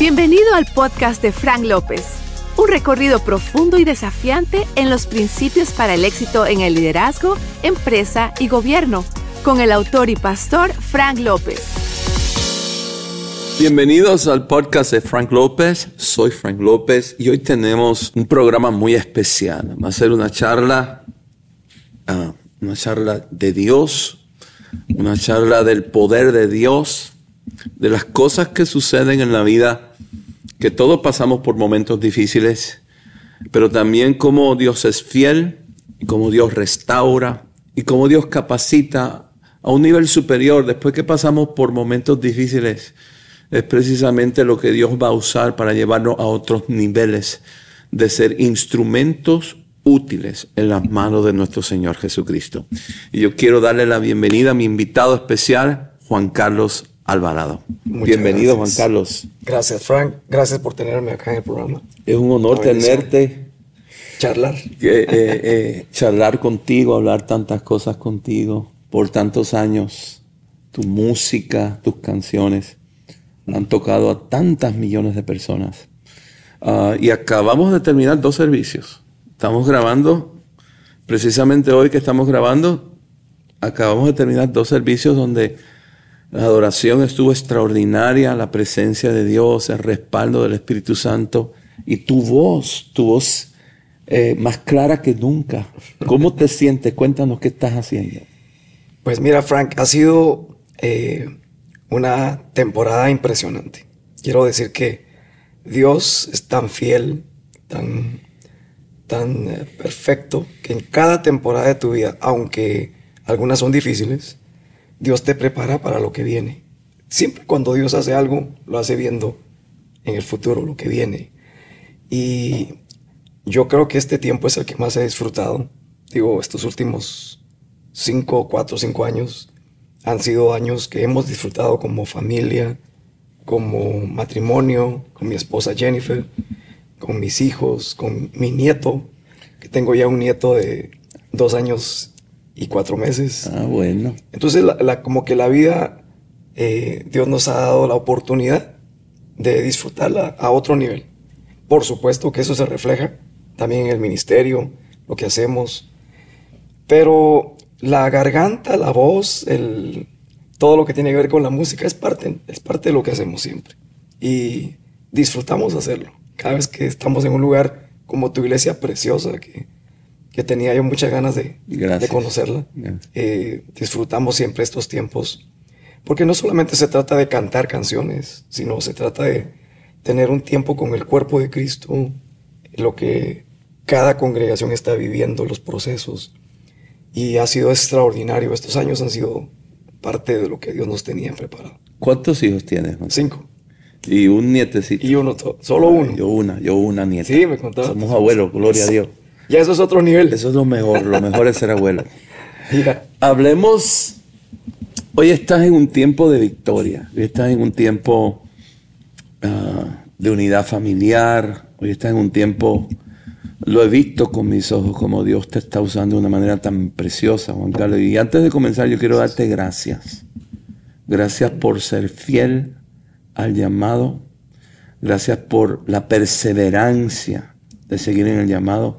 Bienvenido al podcast de Frank López, un recorrido profundo y desafiante en los principios para el éxito en el liderazgo, empresa y gobierno, con el autor y pastor Frank López. Bienvenidos al podcast de Frank López. Soy Frank López y hoy tenemos un programa muy especial. Va a ser una charla, uh, una charla de Dios, una charla del poder de Dios, de las cosas que suceden en la vida, que todos pasamos por momentos difíciles, pero también cómo Dios es fiel, y cómo Dios restaura y cómo Dios capacita a un nivel superior después que pasamos por momentos difíciles. Es precisamente lo que Dios va a usar para llevarnos a otros niveles de ser instrumentos útiles en las manos de nuestro Señor Jesucristo. Y yo quiero darle la bienvenida a mi invitado especial, Juan Carlos Alvarado. Bienvenido, Juan Carlos. Gracias, Frank. Gracias por tenerme acá en el programa. Es un honor tenerte. Charlar. Eh, eh, charlar contigo, hablar tantas cosas contigo por tantos años. Tu música, tus canciones han tocado a tantas millones de personas. Ah, y acabamos de terminar dos servicios. Estamos grabando, precisamente hoy que estamos grabando, acabamos de terminar dos servicios donde la adoración estuvo extraordinaria, la presencia de Dios, el respaldo del Espíritu Santo y tu voz, tu voz eh, más clara que nunca. ¿Cómo te sientes? Cuéntanos qué estás haciendo. Pues mira, Frank, ha sido eh, una temporada impresionante. Quiero decir que Dios es tan fiel, tan, tan eh, perfecto, que en cada temporada de tu vida, aunque algunas son difíciles, Dios te prepara para lo que viene. Siempre cuando Dios hace algo, lo hace viendo en el futuro lo que viene. Y yo creo que este tiempo es el que más he disfrutado. Digo, estos últimos cinco, cuatro, cinco años han sido años que hemos disfrutado como familia, como matrimonio, con mi esposa Jennifer, con mis hijos, con mi nieto, que tengo ya un nieto de dos años y cuatro meses. Ah, bueno. Entonces, la, como que la vida, eh, Dios nos ha dado la oportunidad de disfrutarla a otro nivel. Por supuesto que eso se refleja también en el ministerio, lo que hacemos. Pero la garganta, la voz, el, todo lo que tiene que ver con la música es parte, es parte de lo que hacemos siempre. Y disfrutamos hacerlo. Cada vez que estamos en un lugar como tu iglesia preciosa, que, que tenía yo muchas ganas de, de conocerla. Eh, disfrutamos siempre estos tiempos, porque no solamente se trata de cantar canciones, sino se trata de tener un tiempo con el cuerpo de Cristo, lo que cada congregación está viviendo, los procesos. Y ha sido extraordinario. Estos años han sido parte de lo que Dios nos tenía preparado. ¿Cuántos hijos tienes? Cinco. Y un nietecito. Y uno, solo uno. Yo una, yo una nieta. Sí, me contaba. Somos abuelos, gloria a Dios. Ya eso es otro nivel. Eso es lo mejor, lo mejor es ser abuelo. Hablemos, hoy estás en un tiempo de victoria, hoy estás en un tiempo ah, de unidad familiar, hoy estás en un tiempo, lo he visto con mis ojos, como Dios te está usando de una manera tan preciosa, Juan Carlos. Y antes de comenzar, yo quiero darte gracias. Gracias por ser fiel al llamado. Gracias por la perseverancia de seguir en el llamado.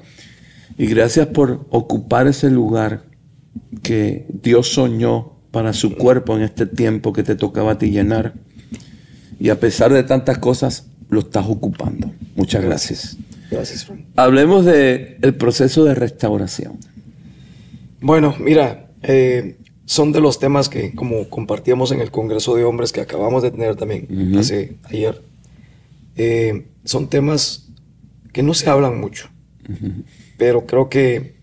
Y gracias por ocupar ese lugar que Dios soñó para su cuerpo en este tiempo que te tocaba a ti llenar. Y a pesar de tantas cosas, lo estás ocupando. Muchas gracias. Gracias, Frank. Hablemos del el proceso de restauración. Bueno, mira, eh, son de los temas que, como compartíamos en el Congreso de Hombres que acabamos de tener también hace ayer, eh, son temas que no se hablan mucho pero creo que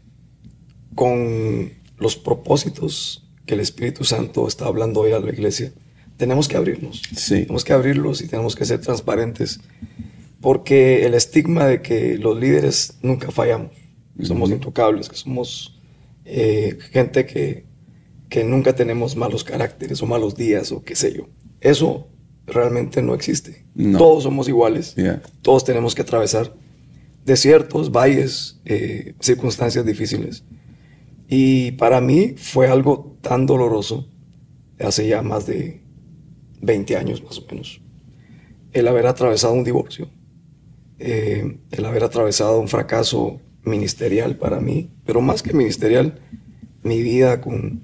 con los propósitos que el Espíritu Santo está hablando hoy a la iglesia, tenemos que abrirnos. Tenemos que abrirlos y tenemos que ser transparentes. Porque el estigma de que los líderes nunca fallamos, somos intocables, que somos eh, gente que, que nunca tenemos malos caracteres o malos días o qué sé yo. Eso realmente no existe. Todos somos iguales. Todos tenemos que atravesar desiertos, valles, eh, circunstancias difíciles. Y para mí fue algo tan doloroso hace ya más de 20 años más o menos. el haber atravesado un divorcio, eh, el haber atravesado un fracaso ministerial para mí, pero más que ministerial, mi vida con,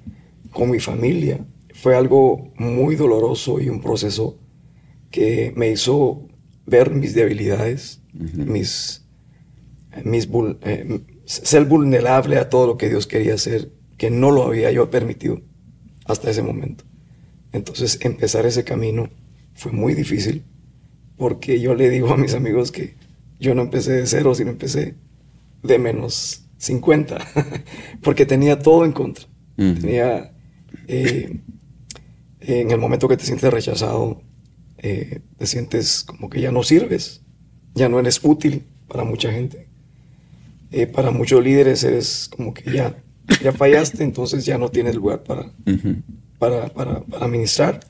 con mi familia fue algo muy doloroso y un proceso que me hizo ver mis debilidades, mis, mis eh, ser vulnerable a todo lo que Dios quería hacer, que no lo había yo permitido hasta ese momento. Entonces empezar ese camino fue muy difícil porque yo le digo a mis amigos que yo no empecé de cero, sino empecé de menos 50, porque tenía todo en contra. Tenía, eh, en el momento que te sientes rechazado, eh, te sientes como que ya no sirves, ya no eres útil para mucha gente. Eh, para muchos líderes eres como que ya, ya fallaste, entonces ya no tienes lugar para, para, para, para, ministrar.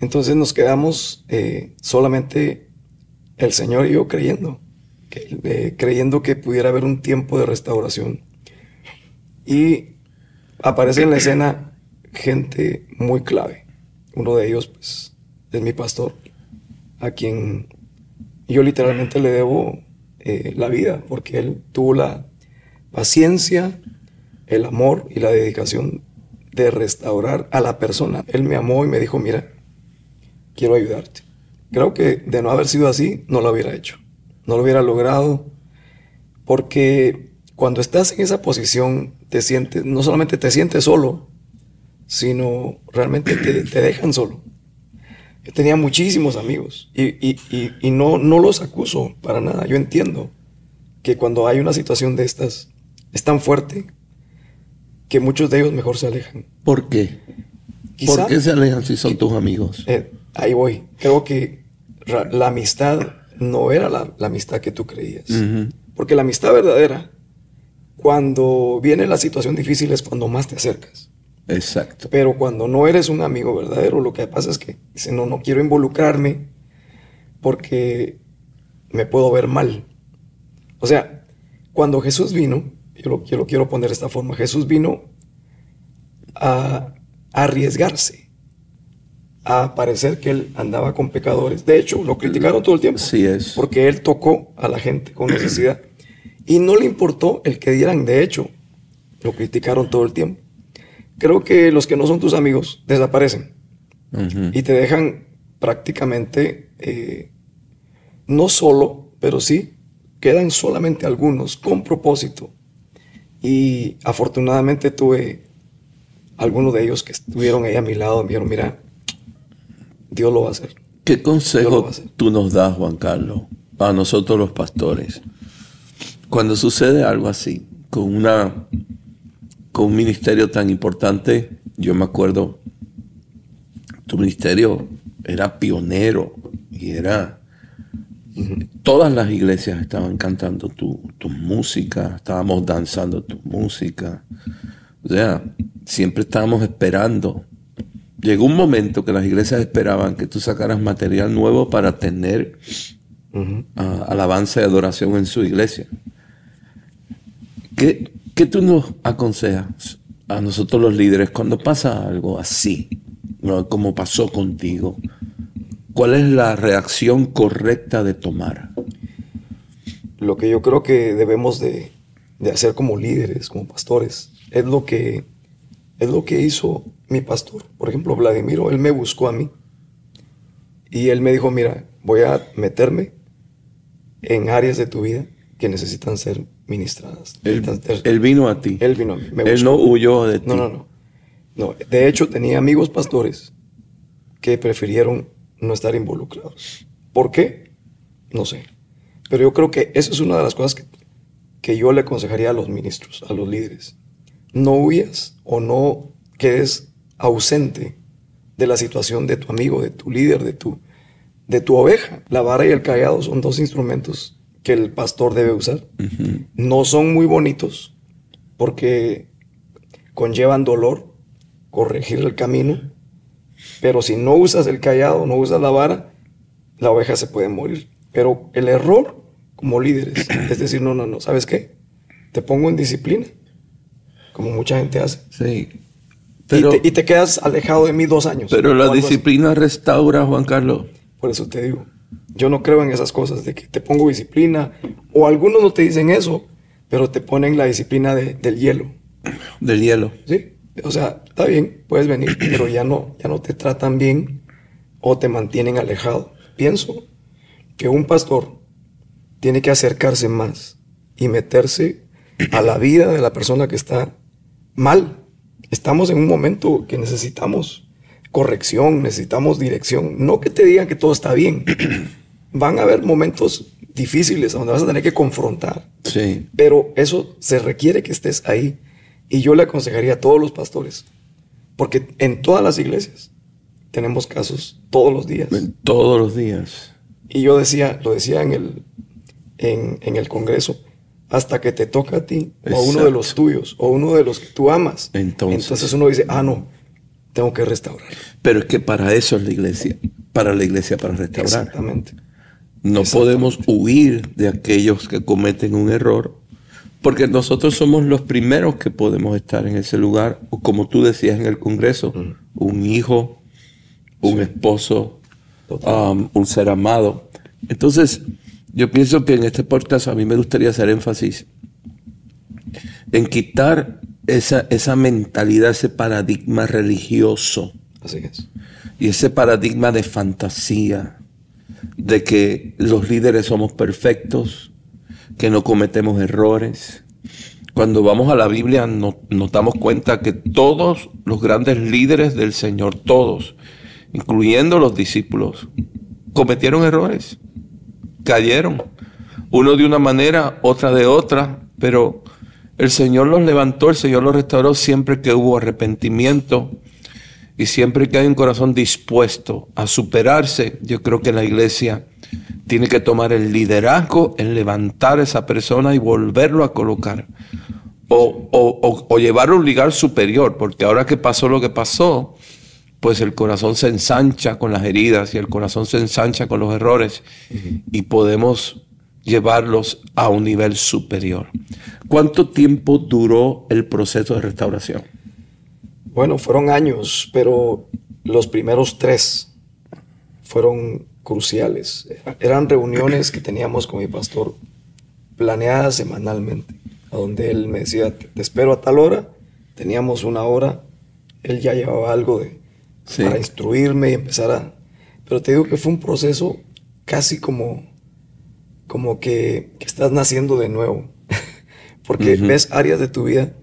Entonces nos quedamos eh, solamente el Señor y yo creyendo, que, creyendo que pudiera haber un tiempo de restauración. Y aparece en la escena gente muy clave. Uno de ellos, pues, es mi pastor, a quien yo literalmente le debo eh, la vida, porque él tuvo la paciencia, el amor y la dedicación de restaurar a la persona. Él me amó y me dijo, mira, quiero ayudarte. Creo que de no haber sido así, no lo hubiera hecho. No lo hubiera logrado, porque cuando estás en esa posición, te sientes, no solamente te sientes solo, sino realmente te, te dejan solo. Tenía muchísimos amigos y, no, no los acuso para nada. Yo entiendo que cuando hay una situación de estas es tan fuerte que muchos de ellos mejor se alejan. ¿Por qué? ¿Por qué se alejan si son tus amigos? Eh, ahí voy. Creo que la amistad no era la, amistad que tú creías. Porque la amistad verdadera, cuando viene la situación difícil, es cuando más te acercas. Exacto. Pero cuando no eres un amigo verdadero, lo que pasa es que dice, no, no quiero involucrarme porque me puedo ver mal. O sea, cuando Jesús vino, yo lo, yo quiero poner de esta forma, Jesús vino a, arriesgarse, a parecer que él andaba con pecadores. De hecho, lo criticaron todo el tiempo. Sí es. Porque él tocó a la gente con necesidad. Y no le importó el que dieran, de hecho, lo criticaron todo el tiempo creo que los que no son tus amigos desaparecen y te dejan prácticamente, eh, no solo, pero sí, quedan solamente algunos con propósito. Y afortunadamente tuve algunos de ellos que estuvieron ahí a mi lado, me dijeron, mira, Dios lo va a hacer. ¿Qué consejo tú nos das, Juan Carlos, a nosotros los pastores? Cuando sucede algo así, con una con un ministerio tan importante, yo me acuerdo, tu ministerio era pionero y era... Todas las iglesias estaban cantando tu, música, estábamos danzando tu música. O sea, siempre estábamos esperando. Llegó un momento que las iglesias esperaban que tú sacaras material nuevo para tener alabanza y adoración en su iglesia. ¿Qué, ¿Qué tú nos aconsejas a nosotros los líderes cuando pasa algo así, como pasó contigo? ¿Cuál es la reacción correcta de tomar? Lo que yo creo que debemos de, hacer como líderes, como pastores, es lo que es lo que hizo mi pastor. Por ejemplo, Vladimiro, él me buscó a mí y él me dijo, mira, voy a meterme en áreas de tu vida que necesitan ser ministradas. Él, vino a ti. Él vino a mí. él no huyó de ti. No, no, no, no. De hecho, tenía amigos pastores que prefirieron no estar involucrados. ¿Por qué? No sé. Pero yo creo que esa es una de las cosas que, que yo le aconsejaría a los ministros, a los líderes. No huyas o no quedes ausente de la situación de tu amigo, de tu líder, de tu, de tu oveja. La vara y el callado son dos instrumentos que el pastor debe usar. No son muy bonitos porque conllevan dolor, corregir el camino, pero si no usas el callado, no usas la vara, la oveja se puede morir. Pero el error como líderes es decir, no, no, no, ¿sabes qué? Te pongo en disciplina, como mucha gente hace. Sí. Pero, y, te, quedas alejado de mí dos años. Pero la disciplina restaura, Juan Carlos. Por eso te digo, yo no creo en esas cosas de que te pongo disciplina, o algunos no te dicen eso, pero te ponen la disciplina de- del hielo. Del hielo. Sí, o sea, está bien, puedes venir, pero ya no, ya no te tratan bien o te mantienen alejado. Pienso que un pastor tiene que acercarse más y meterse a la vida de la persona que está mal. Estamos en un momento que necesitamos corrección, necesitamos dirección. No que te digan que todo está bien. Van a haber momentos difíciles donde vas a tener que confrontar. Sí. Pero eso se requiere que estés ahí. Y yo le aconsejaría a todos los pastores, porque en todas las iglesias tenemos casos todos los días. Todos los días. Y yo decía, lo decía en el, en, en el Congreso, hasta que te toca a ti, o a uno de los tuyos, o uno de los que tú amas. Entonces. uno dice, ah, no, tengo que restaurar. Pero es que para eso es la iglesia. Para la iglesia, para restaurar. Exactamente. No podemos huir de aquellos que cometen un error, porque nosotros somos los primeros que podemos estar en ese lugar, o como tú decías en el Congreso, un hijo, un esposo, um, un ser amado. Entonces, yo pienso que en este podcast a mí me gustaría hacer énfasis en quitar esa, esa mentalidad, ese paradigma religioso Así es. y ese paradigma de fantasía, de que los líderes somos perfectos, que no cometemos errores. Cuando vamos a la Biblia no- nos damos cuenta que todos los grandes líderes del Señor, todos, incluyendo los discípulos, cometieron errores, cayeron, uno de una manera, otra de otra, pero el Señor los levantó, el Señor los restauró siempre que hubo arrepentimiento, y siempre que hay un corazón dispuesto a superarse, yo creo que la iglesia tiene que tomar el liderazgo en levantar a esa persona y volverlo a colocar. O, o- o- o llevarlo a un lugar superior, porque ahora que pasó lo que pasó, pues el corazón se ensancha con las heridas y el corazón se ensancha con los errores y podemos llevarlos a un nivel superior. ¿Cuánto tiempo duró el proceso de restauración? Bueno, fueron años, pero los primeros tres fueron cruciales. Era- Eran reuniones que teníamos con mi pastor planeadas semanalmente, a donde él me decía, te espero a tal hora, teníamos una hora, él ya llevaba algo de, Sí. para instruirme y empezar a... Pero te digo que fue un proceso casi como, como que, que estás naciendo de nuevo, porque Ujú. ves áreas de tu vida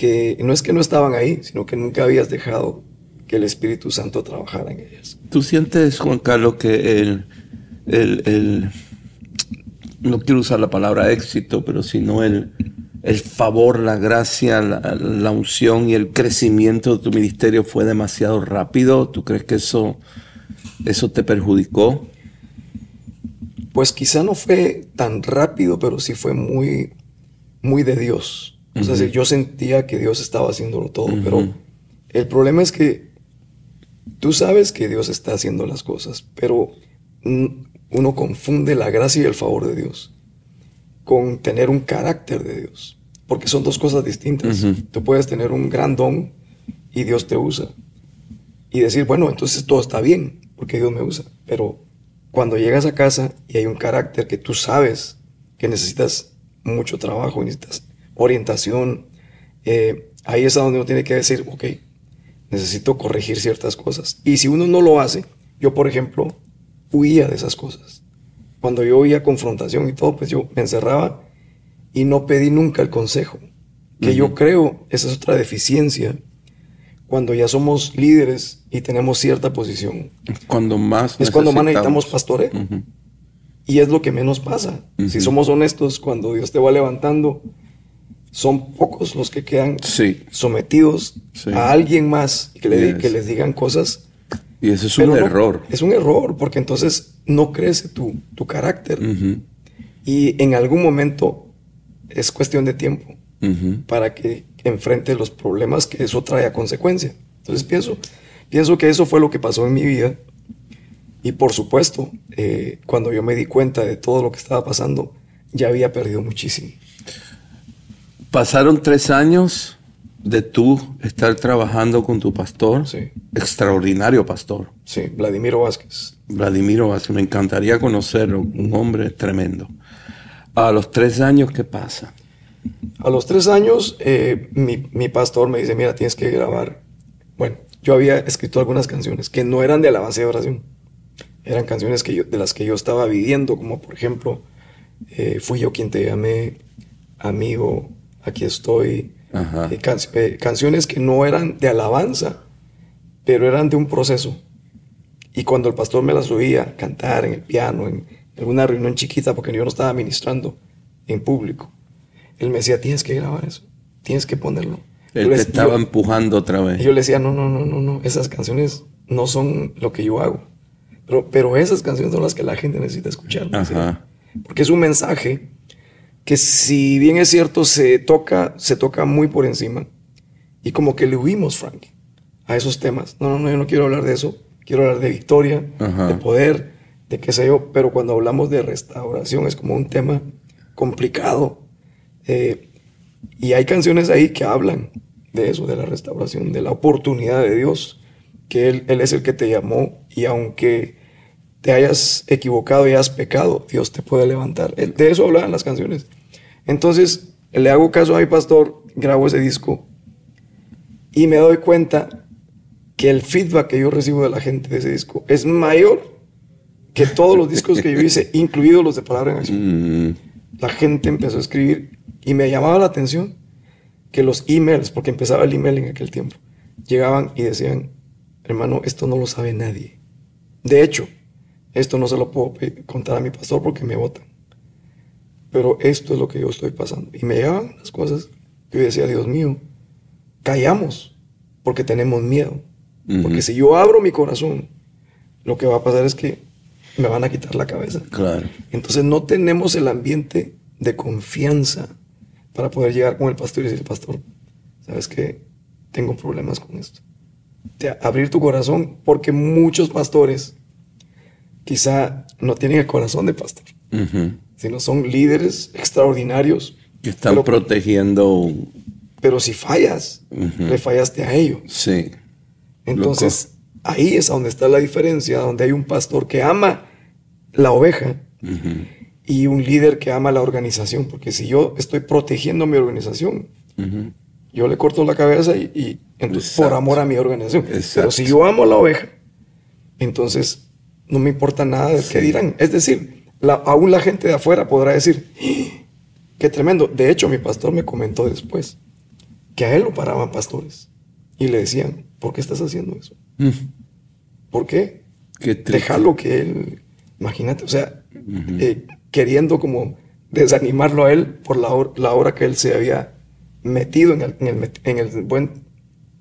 que no es que no estaban ahí, sino que nunca habías dejado que el Espíritu Santo trabajara en ellas. ¿Tú sientes, Juan Carlos, que el, el, el- no quiero usar la palabra éxito, pero sino el, el favor, la gracia, la, la unción y el crecimiento de tu ministerio fue demasiado rápido? ¿Tú crees que eso, eso te perjudicó? Pues quizá no fue tan rápido, pero sí fue muy, muy de Dios. O sea, yo sentía que Dios estaba haciéndolo todo, pero el problema es que tú sabes que Dios está haciendo las cosas, pero uno confunde la gracia y el favor de Dios con tener un carácter de Dios, porque son dos cosas distintas. Tú puedes tener un gran don y Dios te usa y decir, bueno, entonces todo está bien, porque Dios me usa, pero cuando llegas a casa y hay un carácter que tú sabes que necesitas mucho trabajo, necesitas orientación, eh, ahí es a donde uno tiene que decir, ok, necesito corregir ciertas cosas. Y si uno no lo hace, yo por ejemplo, huía de esas cosas. Cuando yo oía confrontación y todo, pues yo me encerraba y no pedí nunca el consejo. Que yo creo, esa es otra deficiencia, cuando ya somos líderes y tenemos cierta posición. Cuando más Es cuando más necesitamos pastoreo. Y es lo que menos pasa. Si somos honestos, cuando Dios te va levantando, son pocos los que quedan Sí, sometidos Sí. a alguien más y que, le- Yes. que les digan cosas. y eso es pero un no- error. Es un error, porque entonces no crece tu, tu carácter. Y en algún momento es cuestión de tiempo para que enfrente los problemas que eso trae a consecuencia. Entonces pienso, pienso que eso fue lo que pasó en mi vida. Y por supuesto, eh, cuando yo me di cuenta de todo lo que estaba pasando, ya había perdido muchísimo. Pasaron tres años de tú estar trabajando con tu pastor, Sí. extraordinario pastor, Sí, Vladimiro Vázquez. Vladimiro Vázquez. Me encantaría conocerlo, un hombre tremendo. A los tres años, ¿qué pasa? A los tres años, eh, mi, mi pastor me dice, mira, tienes que grabar. Bueno, yo había escrito algunas canciones que no eran de alabanza y oración. Eran canciones que yo, de las que yo estaba viviendo, como por ejemplo, eh, Fui yo quien te llamé, Amigo, aquí estoy. Ajá. Eh, can- eh, canciones que no eran de alabanza, pero eran de un proceso. Y cuando el pastor me las oía cantar en el piano, en alguna reunión chiquita, porque yo no estaba ministrando en público, él me decía, tienes que grabar eso, tienes que ponerlo. Él te estaba yo- empujando otra vez. y yo le decía, no, no, no, no, no, esas canciones no son lo que yo hago. Pero, pero esas canciones son las que la gente necesita escuchar. Porque es un mensaje que si bien es cierto, se toca, se toca muy por encima. Y como que le huimos, Frank, a esos temas. No, no, no, yo no quiero hablar de eso. Quiero hablar de victoria, Ajá. de poder, de qué sé yo. Pero cuando hablamos de restauración es como un tema complicado. Eh, y hay canciones ahí que hablan de eso, de la restauración, de la oportunidad de Dios, que Él, Él es el que te llamó y aunque te hayas equivocado y hayas pecado, Dios te puede levantar. Eh, De eso hablaban las canciones. Entonces, le hago caso a mi pastor, grabo ese disco y me doy cuenta que el feedback que yo recibo de la gente de ese disco es mayor que todos los discos que yo hice, incluidos los de Palabra en Acción Mm, la gente empezó a escribir y me llamaba la atención que los emails, porque empezaba el email en aquel tiempo, llegaban y decían, hermano, esto no lo sabe nadie. De hecho, esto no se lo puedo contar a mi pastor porque me votan. Pero esto es lo que yo estoy pasando. Y me llegaban las cosas que yo decía, Dios mío, callamos porque tenemos miedo. Porque si yo abro mi corazón, lo que va a pasar es que me van a quitar la cabeza. claro. Entonces no tenemos el ambiente de confianza para poder llegar con el pastor y decir, pastor, ¿sabes qué? Tengo problemas con esto. De abrir tu corazón, porque muchos pastores quizá no tienen el corazón de pastor, Ujú. Sino son líderes extraordinarios. Que están pero, protegiendo. pero si fallas, le fallaste a ellos. Sí. Entonces, ahí es a donde está la diferencia, donde hay un pastor que ama la oveja y un líder que ama la organización, porque si yo estoy protegiendo mi organización, yo le corto la cabeza y, y entonces, por amor a mi organización. Exacto. Pero si yo amo a la oveja, entonces no me importa nada de qué dirán. Es decir, la- aún la gente de afuera podrá decir, "¡Ah! qué tremendo. De hecho, mi pastor me comentó después que a él lo paraban pastores y le decían, ¿por qué estás haciendo eso? Mm, ¿Por qué? Qué. Déjalo que él, imagínate, o sea, eh, queriendo como desanimarlo a él por la, hor- la hora que él se había metido en el, en, el, met- en el buen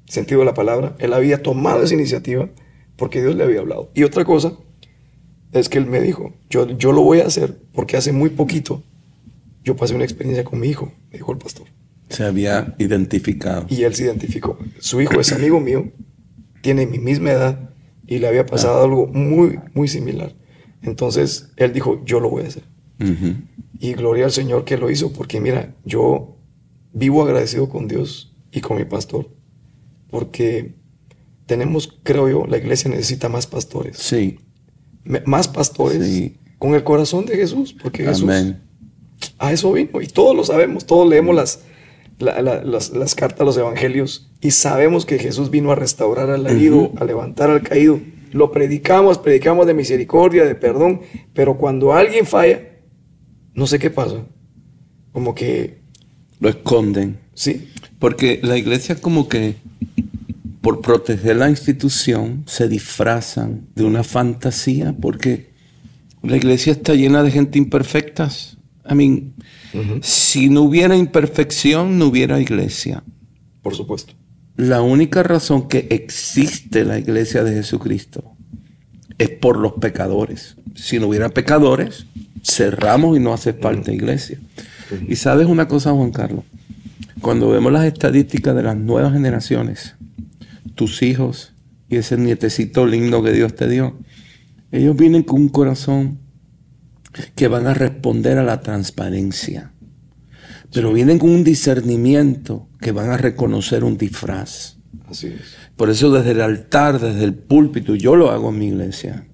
sentido de la palabra, él había tomado esa iniciativa porque Dios le había hablado. Y otra cosa es que él me dijo, yo, yo lo voy a hacer porque hace muy poquito yo pasé una experiencia con mi hijo, me dijo el pastor. Se había identificado. Y él se identificó. Su hijo es amigo mío, tiene mi misma edad y le había pasado algo muy, muy similar. Entonces él dijo, yo lo voy a hacer. Y gloria al Señor que lo hizo, porque mira, yo vivo agradecido con Dios y con mi pastor, porque tenemos, creo yo, la iglesia necesita más pastores. Sí. Más pastores Sí. con el corazón de Jesús, porque Jesús Amén. a eso vino. Y todos lo sabemos, todos leemos las, la- la- las, las cartas, los evangelios, y sabemos que Jesús vino a restaurar al herido, a levantar al caído. Lo predicamos, predicamos de misericordia, de perdón, pero cuando alguien falla, no sé qué pasa. Como que, Lo esconden. sí, Porque la iglesia como que por proteger la institución se disfrazan de una fantasía porque la iglesia está llena de gente imperfectas. I mean, si no hubiera imperfección, no hubiera iglesia. por supuesto. La única razón que existe la iglesia de Jesucristo es por los pecadores. Si no hubiera pecadores, cerramos y no hace falta iglesia. Y sabes una cosa, Juan Carlos, cuando vemos las estadísticas de las nuevas generaciones, tus hijos y ese nietecito lindo que Dios te dio, ellos vienen con un corazón que van a responder a la transparencia. pero vienen con un discernimiento que van a reconocer un disfraz. Así es. Por eso desde el altar, desde el púlpito, yo lo hago en mi iglesia.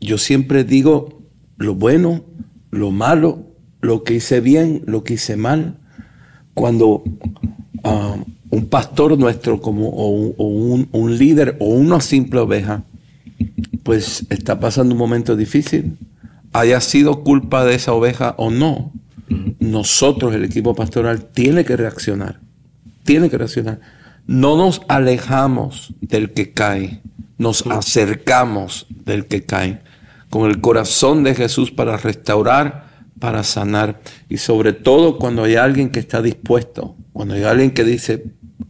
Yo siempre digo lo bueno, lo malo, lo que hice bien, lo que hice mal. Cuando un pastor nuestro como, o, un, un líder o una simple oveja, pues está pasando un momento difícil, haya sido culpa de esa oveja o no, nosotros, el equipo pastoral, tiene que reaccionar. Tiene que reaccionar. No nos alejamos del que cae, nos acercamos del que cae, con el corazón de Jesús para restaurar, para sanar. Y sobre todo cuando hay alguien que está dispuesto, cuando hay alguien que dice,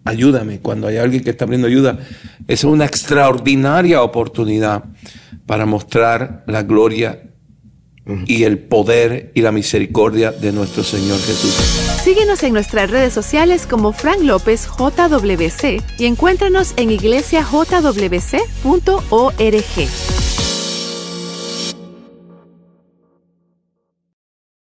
ayúdame, cuando hay alguien que está abriendo ayuda, es una extraordinaria oportunidad para mostrar la gloria y el poder y la misericordia de nuestro Señor Jesús. Síguenos en nuestras redes sociales como Frank López JWC y encuéntranos en iglesiajwc.org.